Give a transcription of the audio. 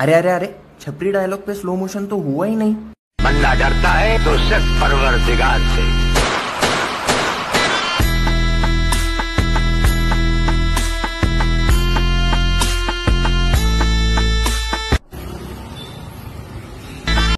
अरे अरे अरे, छपरी डायलॉग पे स्लो मोशन तो हुआ ही नहीं। बंदा डरता है तो सिर्फ़ परवर से।